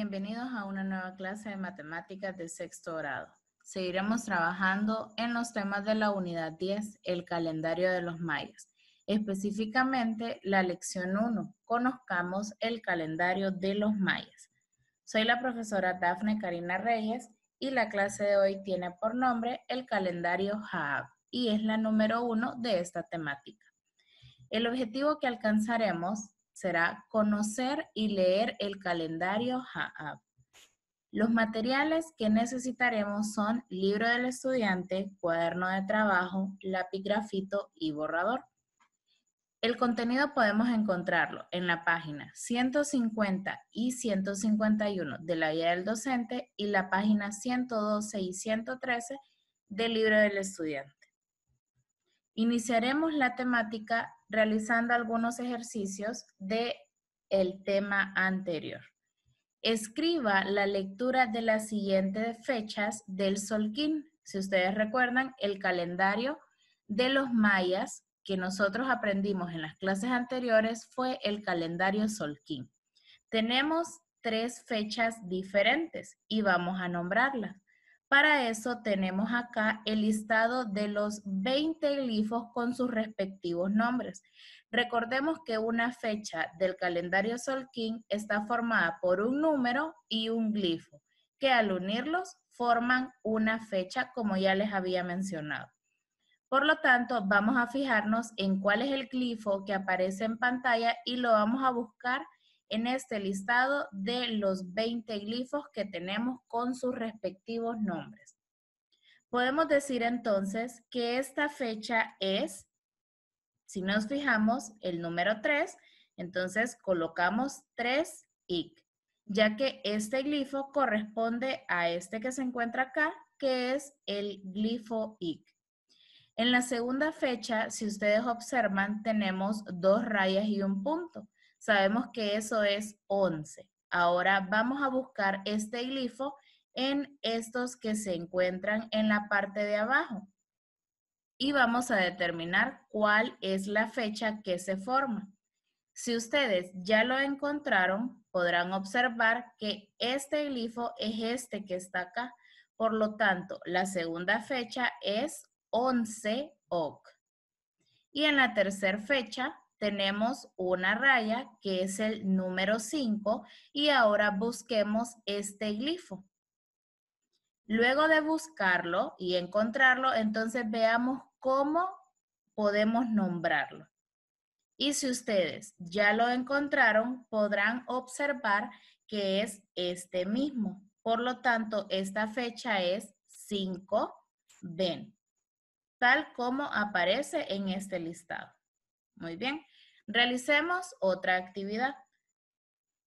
Bienvenidos a una nueva clase de matemáticas de sexto grado. Seguiremos trabajando en los temas de la unidad 10, el calendario de los mayas. Específicamente, la lección 1, conozcamos el calendario de los mayas. Soy la profesora Dafne Karina Reyes y la clase de hoy tiene por nombre el calendario Haab y es la número 1 de esta temática. El objetivo que alcanzaremos será conocer y leer el calendario Haab. Los materiales que necesitaremos son libro del estudiante, cuaderno de trabajo, lápiz grafito y borrador. El contenido podemos encontrarlo en la página 150 y 151 de la guía del docente y la página 112 y 113 del libro del estudiante. Iniciaremos la temática realizando algunos ejercicios de tema anterior. Escriba la lectura de las siguientes fechas del Solquín. Si ustedes recuerdan, el calendario de los mayas que nosotros aprendimos en las clases anteriores fue el calendario Solquín. Tenemos tres fechas diferentes y vamos a nombrarlas. Para eso tenemos acá el listado de los 20 glifos con sus respectivos nombres. Recordemos que una fecha del calendario Solquín está formada por un número y un glifo, que al unirlos forman una fecha como ya les había mencionado. Por lo tanto, vamos a fijarnos en cuál es el glifo que aparece en pantalla y lo vamos a buscar en este listado de los 20 glifos que tenemos con sus respectivos nombres. Podemos decir entonces que esta fecha es, si nos fijamos, el número 3, entonces colocamos 3 IC, ya que este glifo corresponde a este que se encuentra acá, que es el glifo IC. En la segunda fecha, si ustedes observan, tenemos dos rayas y un punto. Sabemos que eso es 11. Ahora vamos a buscar este glifo en estos que se encuentran en la parte de abajo. Y vamos a determinar cuál es la fecha que se forma. Si ustedes ya lo encontraron, podrán observar que este glifo es este que está acá. Por lo tanto, la segunda fecha es 11 OC. Y en la tercera fecha tenemos una raya que es el número 5 y ahora busquemos este glifo. Luego de buscarlo y encontrarlo, entonces veamos cómo podemos nombrarlo. Y si ustedes ya lo encontraron, podrán observar que es este mismo. Por lo tanto, esta fecha es 5 ven, tal como aparece en este listado. Muy bien. Realicemos otra actividad.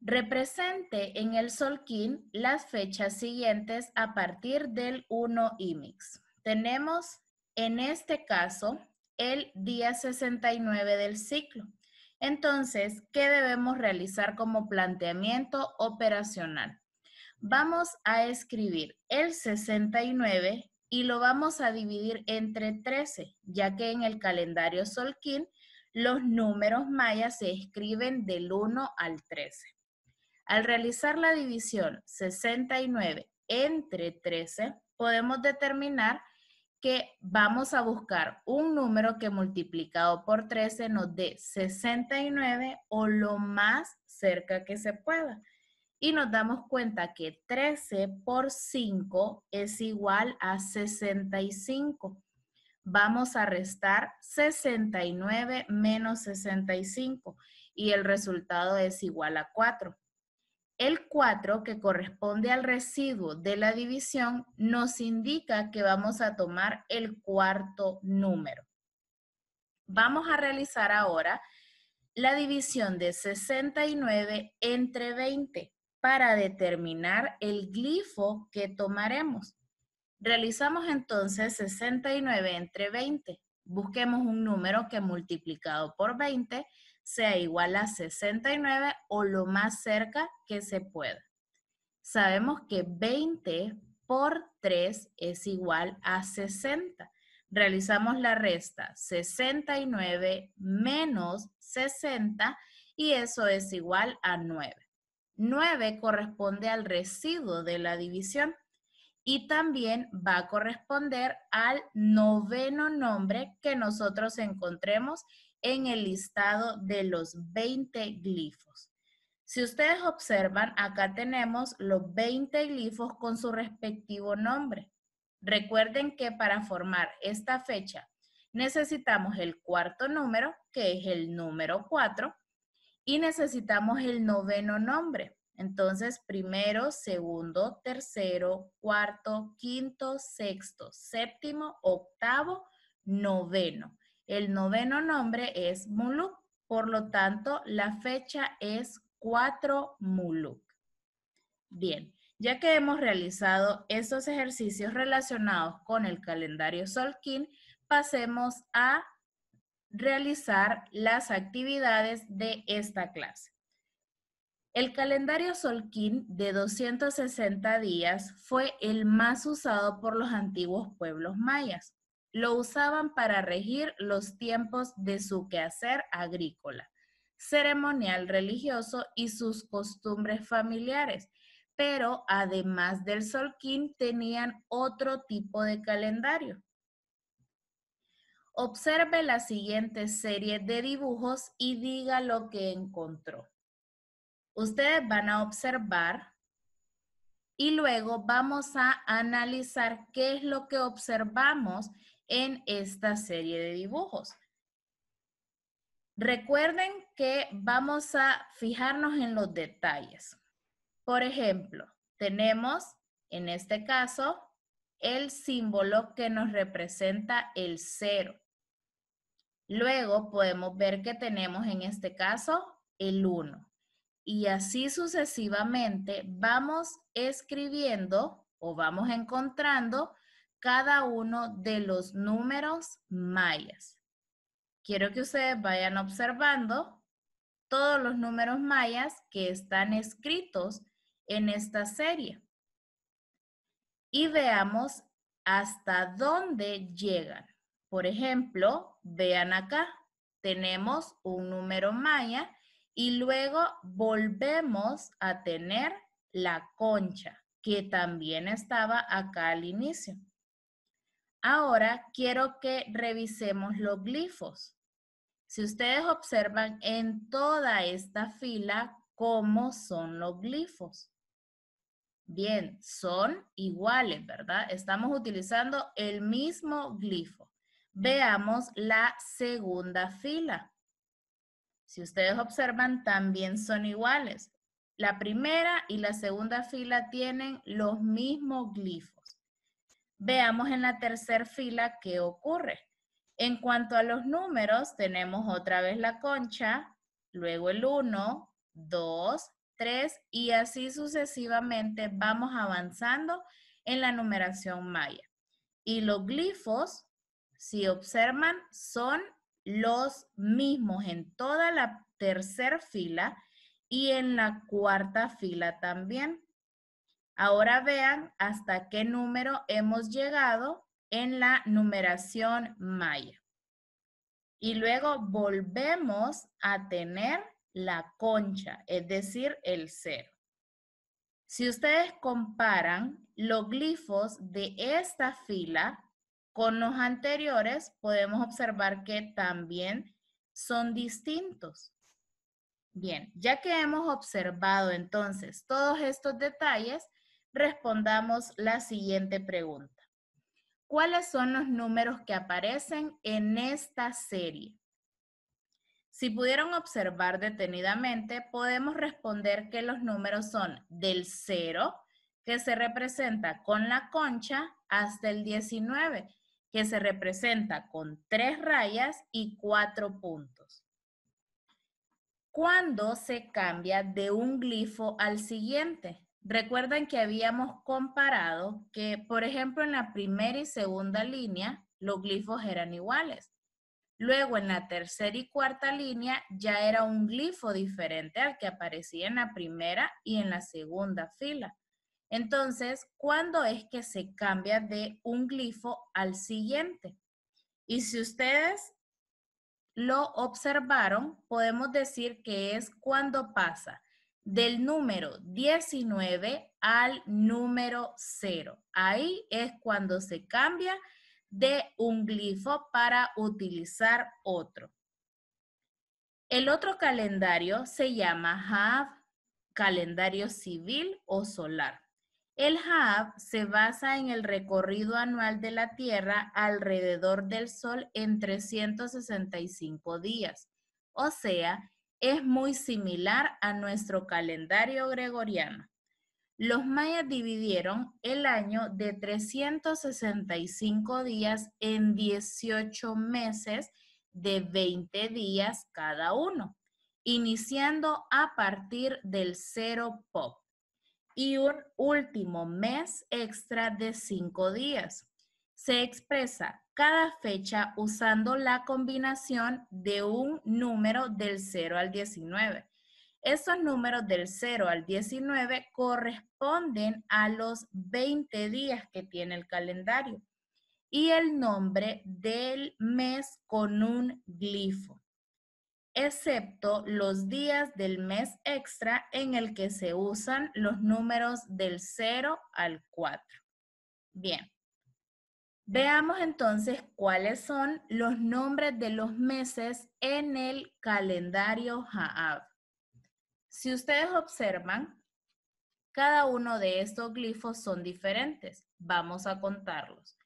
Represente en el Solquín las fechas siguientes a partir del 1 IMIX. Tenemos en este caso el día 69 del ciclo. Entonces, ¿qué debemos realizar como planteamiento operacional? Vamos a escribir el 69 y lo vamos a dividir entre 13, ya que en el calendario Solquín los números mayas se escriben del 1 al 13. Al realizar la división 69 entre 13, podemos determinar que vamos a buscar un número que multiplicado por 13 nos dé 69 o lo más cerca que se pueda. Y nos damos cuenta que 13 por 5 es igual a 65 vamos a restar 69 menos 65 y el resultado es igual a 4. El 4, que corresponde al residuo de la división, nos indica que vamos a tomar el cuarto número. Vamos a realizar ahora la división de 69 entre 20 para determinar el glifo que tomaremos. Realizamos entonces 69 entre 20. Busquemos un número que multiplicado por 20 sea igual a 69 o lo más cerca que se pueda. Sabemos que 20 por 3 es igual a 60. Realizamos la resta 69 menos 60 y eso es igual a 9. 9 corresponde al residuo de la división y también va a corresponder al noveno nombre que nosotros encontremos en el listado de los 20 glifos. Si ustedes observan, acá tenemos los 20 glifos con su respectivo nombre. Recuerden que para formar esta fecha necesitamos el cuarto número, que es el número 4, y necesitamos el noveno nombre, entonces, primero, segundo, tercero, cuarto, quinto, sexto, séptimo, octavo, noveno. El noveno nombre es Muluk, por lo tanto, la fecha es 4 Muluk. Bien, ya que hemos realizado estos ejercicios relacionados con el calendario Solkin, pasemos a realizar las actividades de esta clase. El calendario Solquín de 260 días fue el más usado por los antiguos pueblos mayas. Lo usaban para regir los tiempos de su quehacer agrícola, ceremonial religioso y sus costumbres familiares. Pero además del Solquín tenían otro tipo de calendario. Observe la siguiente serie de dibujos y diga lo que encontró. Ustedes van a observar y luego vamos a analizar qué es lo que observamos en esta serie de dibujos. Recuerden que vamos a fijarnos en los detalles. Por ejemplo, tenemos en este caso el símbolo que nos representa el cero. Luego podemos ver que tenemos en este caso el 1 y así sucesivamente vamos escribiendo o vamos encontrando cada uno de los números mayas. Quiero que ustedes vayan observando todos los números mayas que están escritos en esta serie. Y veamos hasta dónde llegan. Por ejemplo, vean acá, tenemos un número maya y luego volvemos a tener la concha, que también estaba acá al inicio. Ahora quiero que revisemos los glifos. Si ustedes observan en toda esta fila cómo son los glifos. Bien, son iguales, ¿verdad? Estamos utilizando el mismo glifo. Veamos la segunda fila. Si ustedes observan, también son iguales. La primera y la segunda fila tienen los mismos glifos. Veamos en la tercera fila qué ocurre. En cuanto a los números, tenemos otra vez la concha, luego el 1, 2, 3 y así sucesivamente vamos avanzando en la numeración maya. Y los glifos, si observan, son los mismos en toda la tercera fila y en la cuarta fila también. Ahora vean hasta qué número hemos llegado en la numeración maya. Y luego volvemos a tener la concha, es decir, el cero. Si ustedes comparan los glifos de esta fila con los anteriores podemos observar que también son distintos. Bien, ya que hemos observado entonces todos estos detalles, respondamos la siguiente pregunta. ¿Cuáles son los números que aparecen en esta serie? Si pudieron observar detenidamente, podemos responder que los números son del 0, que se representa con la concha, hasta el 19, que se representa con tres rayas y cuatro puntos. ¿Cuándo se cambia de un glifo al siguiente? Recuerden que habíamos comparado que, por ejemplo, en la primera y segunda línea, los glifos eran iguales. Luego, en la tercera y cuarta línea, ya era un glifo diferente al que aparecía en la primera y en la segunda fila. Entonces, ¿cuándo es que se cambia de un glifo al siguiente? Y si ustedes lo observaron, podemos decir que es cuando pasa del número 19 al número 0. Ahí es cuando se cambia de un glifo para utilizar otro. El otro calendario se llama HAV, calendario civil o solar. El HAV se basa en el recorrido anual de la Tierra alrededor del Sol en 365 días. O sea, es muy similar a nuestro calendario gregoriano. Los mayas dividieron el año de 365 días en 18 meses de 20 días cada uno, iniciando a partir del cero pop y un último mes extra de 5 días. Se expresa cada fecha usando la combinación de un número del 0 al 19. Esos números del 0 al 19 corresponden a los 20 días que tiene el calendario y el nombre del mes con un glifo, excepto los días del mes extra en el que se usan los números del 0 al 4. Bien. Veamos entonces cuáles son los nombres de los meses en el calendario Haab. Si ustedes observan, cada uno de estos glifos son diferentes. Vamos a contarlos.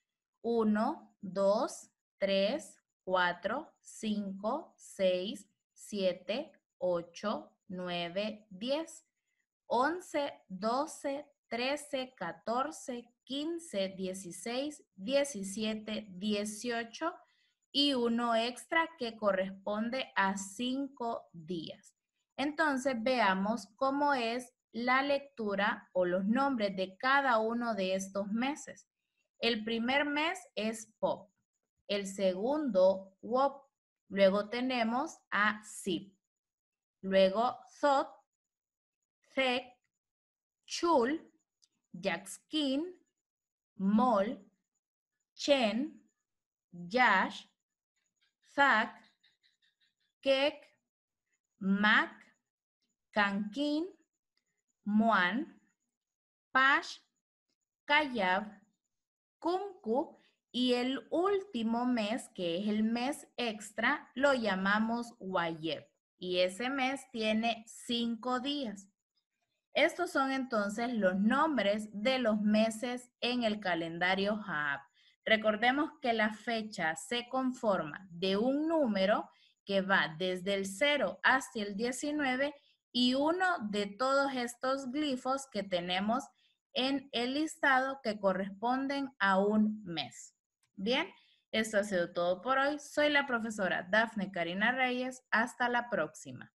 1, 2, 3, 4, 5, 6, 7, 8, 9, 10, 11, 12, 13, 14, 15, 16, 17, 18 y uno extra que corresponde a 5 días. Entonces veamos cómo es la lectura o los nombres de cada uno de estos meses. El primer mes es POP, el segundo WOP, luego tenemos a SIP, luego ZOT, ZEC, CHUL, Jackskin, Mol, Chen, Yash, Zak, Kek, Mac, Kankin, Muan, Pash, Kayab, Kumku y el último mes, que es el mes extra, lo llamamos Wayeb. Y ese mes tiene cinco días. Estos son entonces los nombres de los meses en el calendario Haab. Recordemos que la fecha se conforma de un número que va desde el 0 hasta el 19 y uno de todos estos glifos que tenemos en el listado que corresponden a un mes. Bien, esto ha sido todo por hoy. Soy la profesora Dafne Karina Reyes. Hasta la próxima.